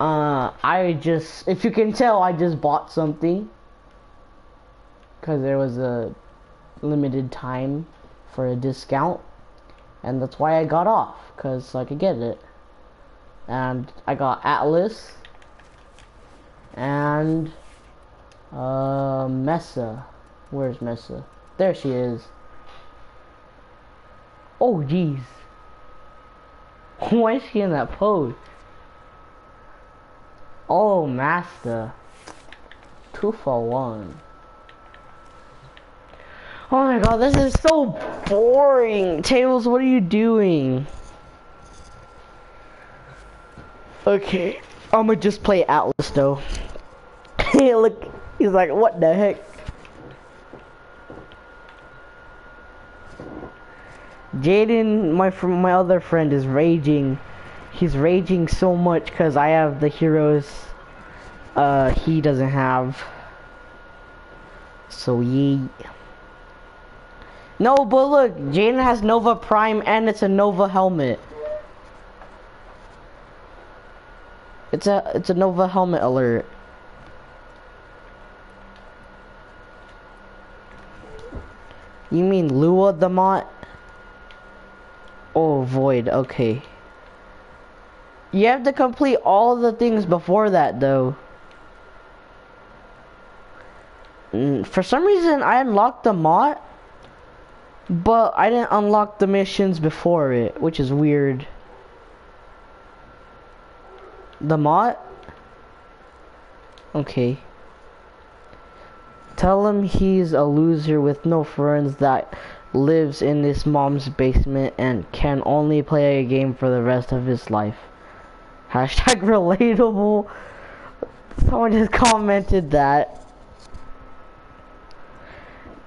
Uh, I just, if you can tell, I just bought something. Because there was a limited time for a discount. And that's why I got off. Because I could get it. And I got Atlas. And, uh, Mesa. Where's Mesa? There she is. Oh, jeez. Why is she in that pose? Oh, master. Two for one. Oh my god, this is so boring. Tables, what are you doing? Okay, I'm gonna just play Atlas though. hey, look, he's like, what the heck? Jaden, my my other friend, is raging. He's raging so much because I have the heroes uh, he doesn't have. So ye. No, but look, Jaden has Nova Prime and it's a Nova helmet. It's a it's a Nova helmet alert. You mean Lua the Mott? Oh, Void, okay. You have to complete all the things before that, though. Mm, for some reason, I unlocked the mod, but I didn't unlock the missions before it, which is weird. The mod? Okay. Tell him he's a loser with no friends that lives in his mom's basement and can only play a game for the rest of his life. Hashtag relatable. Someone just commented that.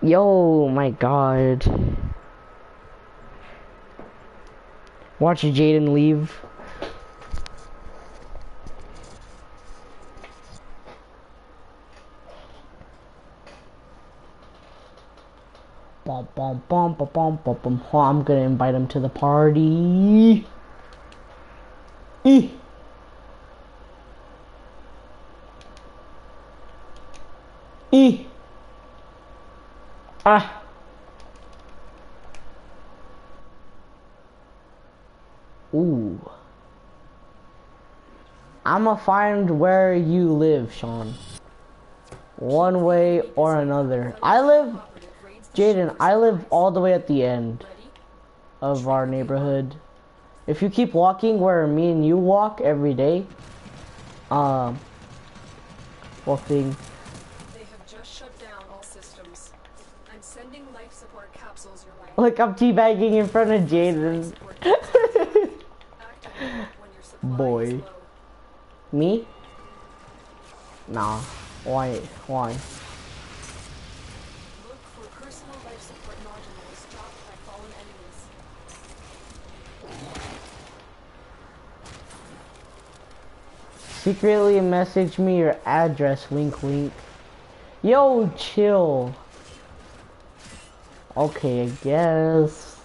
Yo, my god. Watch Jaden leave. Bum, bum, bum, bum, bum, bum. Oh, I'm gonna invite him to the party. E. Ah. Ooh. I'ma find where you live, Sean. One way or another. I live, Jaden, I live all the way at the end of our neighborhood. If you keep walking where me and you walk every day, um, well. Look, I'm teabagging in front of Jaden. Activate when your supply Boy. Me? Nah. Why? Why? Look for personal life support nodules dropped by fallen enemies. Secretly message me your address, wink wink. Yo, chill. Okay, I guess.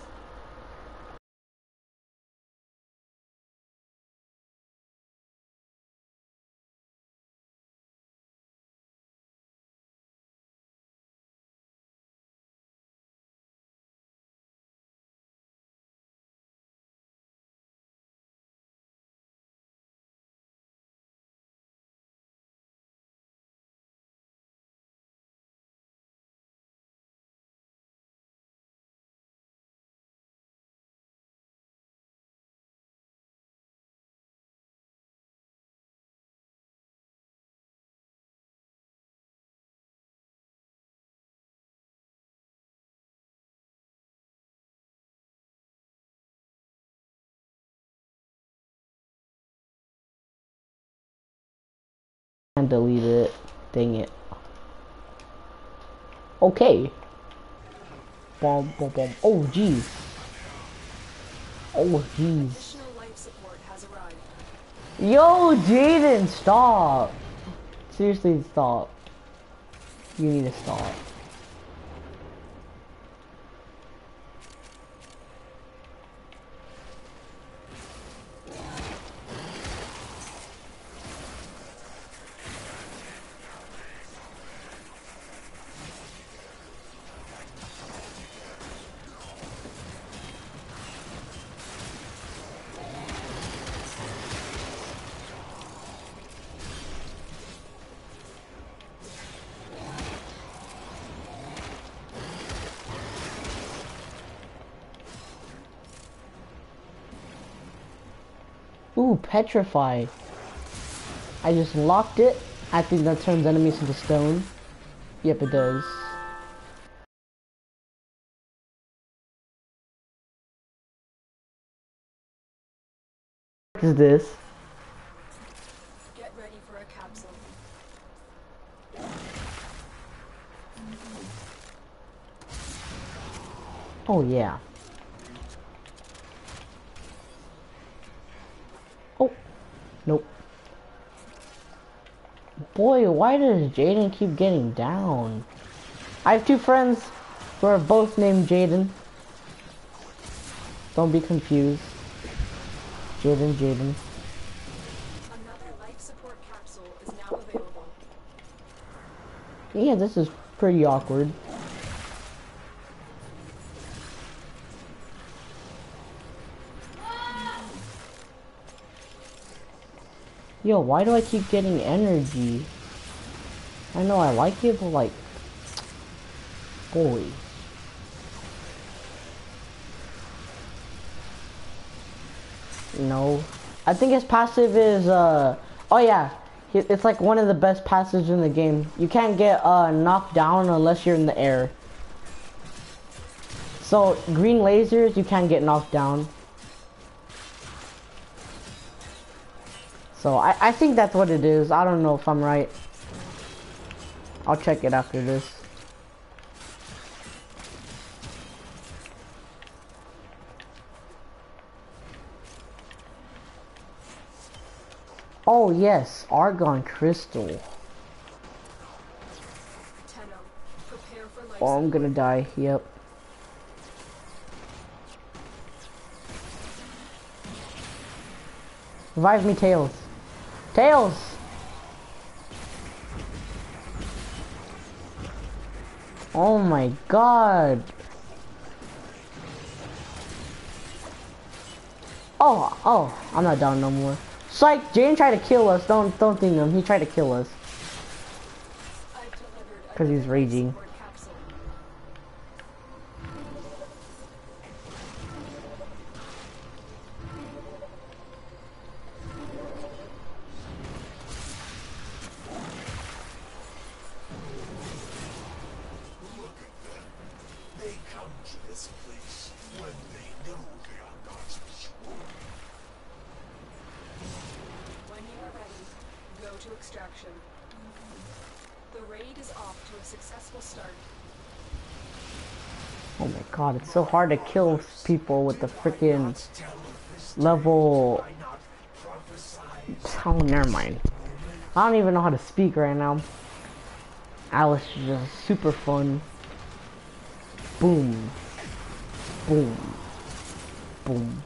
And delete it. Dang it. Okay. Bum, bum, bum. Oh, jeez. Oh, jeez. Yo, Jaden, stop. Seriously, stop. You need to stop. Ooh, petrify. I just locked it. I think that turns enemies into stone. Yep, it does. What is this? Get ready for a capsule. Oh yeah. Oh, nope. Boy, why does Jaden keep getting down? I have two friends who are both named Jaden. Don't be confused. Jaden, Jaden. Another life support capsule is now available. Yeah, this is pretty awkward. Yo, why do I keep getting energy? I know I like it, but like, boy. No. I think his passive is, uh, oh yeah, it's like one of the best passives in the game. You can't get, uh, knocked down unless you're in the air. So, green lasers, you can't get knocked down. So, I, I think that's what it is. I don't know if I'm right. I'll check it after this. Oh yes, Argon Crystal. Oh, I'm gonna die. Yep. Revive me, Tails. Tails! Oh my god. Oh, oh, I'm not down no more. Psych, Jane tried to kill us. Don't, don't think him. He tried to kill us. 'Cause he's raging. To extraction. The raid is off to a successful start. Oh my god, it's so hard to kill people with the freaking level. Oh, never mind. I don't even know how to speak right now. Atlas is just super fun. Boom. Boom. Boom.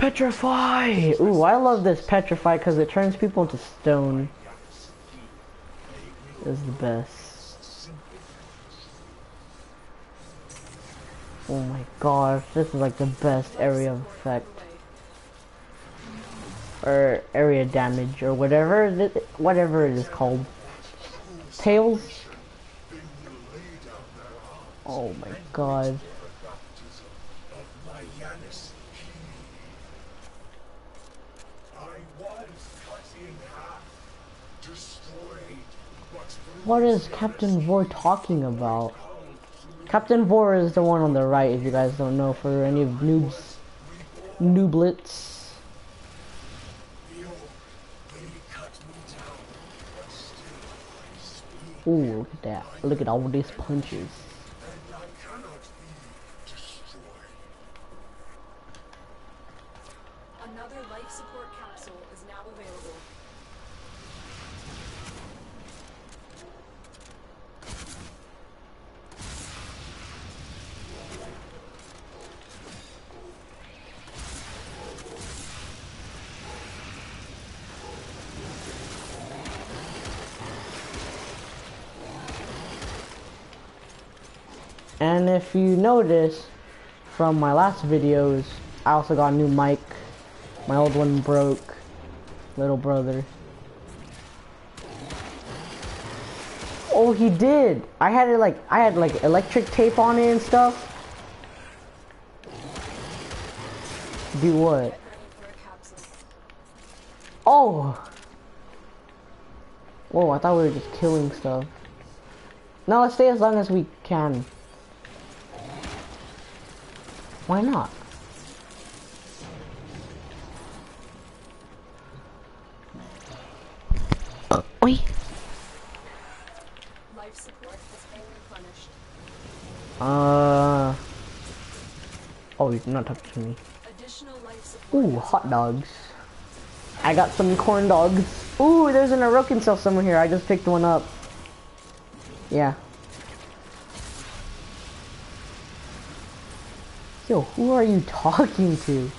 Petrify! Ooh, I love this petrify because it turns people into stone. Is the best. Oh my gosh, this is like the best area of effect. Or area damage or whatever it, whatever it is called. Tails? Oh my god. My Janus key. I was cut in half, destroyed, but What is Captain Vor talking about? Captain Vor is the one on the right, if you guys don't know, for any of noobs, nooblets. Ooh, look at that. Look at all these punches. And if you notice from my last videos, I also got a new mic. My old one broke. Little brother. Oh, he did. I had it like I had like electric tape on it and stuff. Do what? Oh! Whoa, I thought we were just killing stuff. No, let's stay as long as we can. Why not? Uh, wait. Life support has been replenished. Uh. Oh, you're not touching me. Additional life support. Ooh, hot dogs. I got some corn dogs. Ooh, there's an Orokin cell somewhere here. I just picked one up. Yeah. Yo, who are you talking to?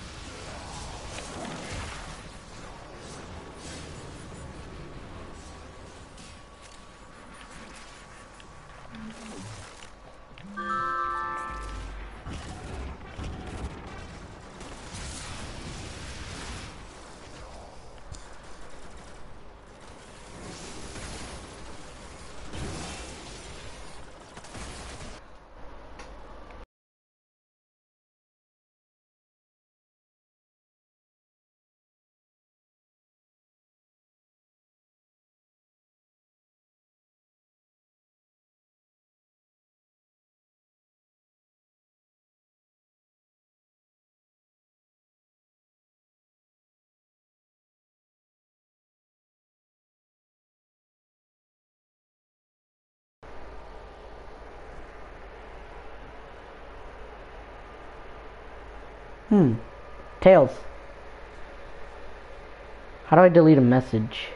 Hmm. Tails. How do I delete a message?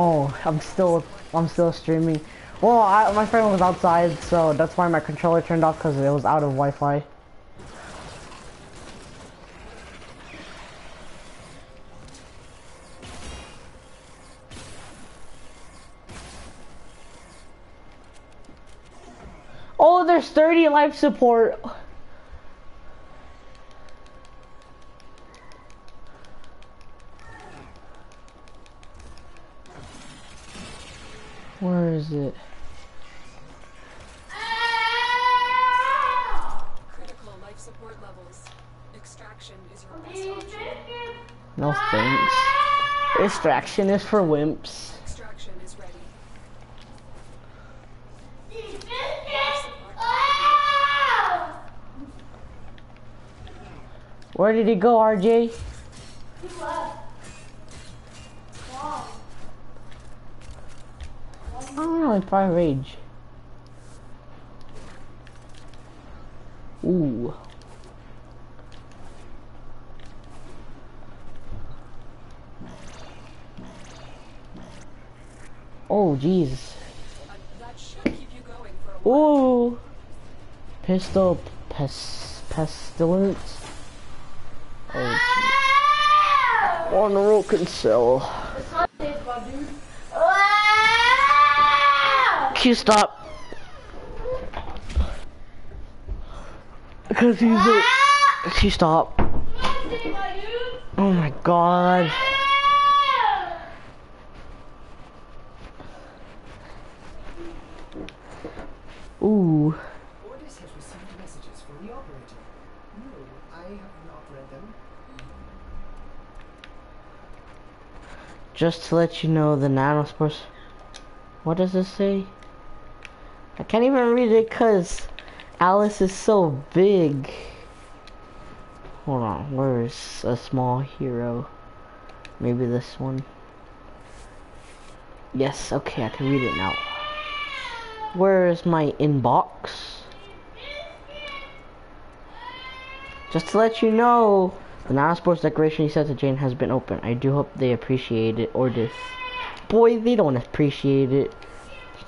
Oh, I'm still, I'm still streaming. Well, I, my friend was outside, so that's why my controller turned off because it was out of Wi-Fi. Oh, there's 30 life support. Where is it? Critical life support levels. Extraction is your best option. No thanks. Extraction is for wimps. Extraction is ready. Where did he go, RJ? 1.5 rage. Ooh. Oh, Jesus. Ooh. Pistol pest pestilence. Oh, geez. On the road can sell. Q stop. Because he's a... Q stop. Oh my god. Ooh. Ordis has received messages from the operator. No, I have not read them. Just to let you know, the nanospores. What does this say? I can't even read it because Atlas is so big. Hold on, where is a small hero? Maybe this one. Yes, okay, I can read it now. Where is my inbox? Just to let you know, the nanospores decoration you sent to Jane has been opened. I do hope they appreciate it, or this. Boy, they don't appreciate it.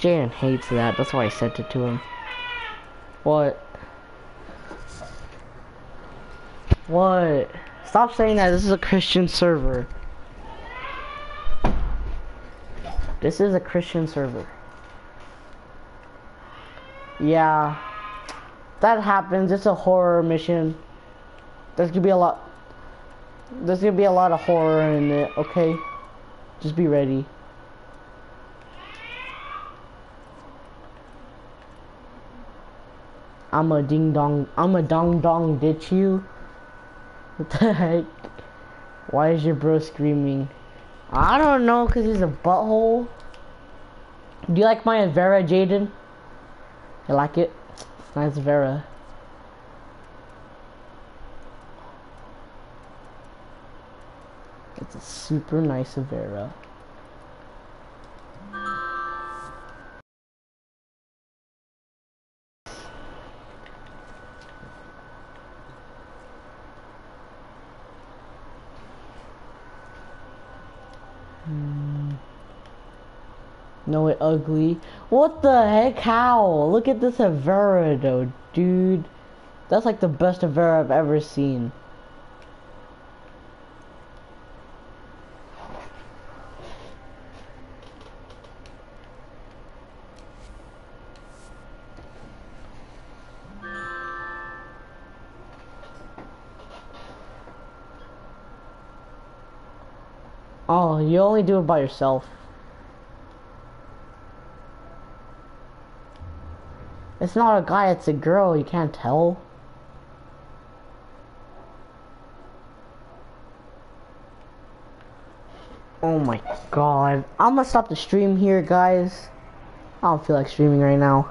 Jane hates that, that's why I sent it to him. What? What? Stop saying that, this is a Christian server. This is a Christian server. Yeah. That happens, it's a horror mission. There's gonna be a lot there's gonna be a lot of horror in it, okay? Just be ready. I'm a ding dong I'm a dong dong ditch you. What the heck? Why is your bro screaming? I don't know, cause he's a butthole. Do you like my Vera, Jaden? You like it? Nice Vera. It's a super nice Avera. Ugly. What the heck? How? Look at this Avera though, dude. That's like the best Avera I've ever seen. Oh, you only do it by yourself. It's not a guy, it's a girl, you can't tell. Oh my god. I'm gonna stop the stream here, guys. I don't feel like streaming right now.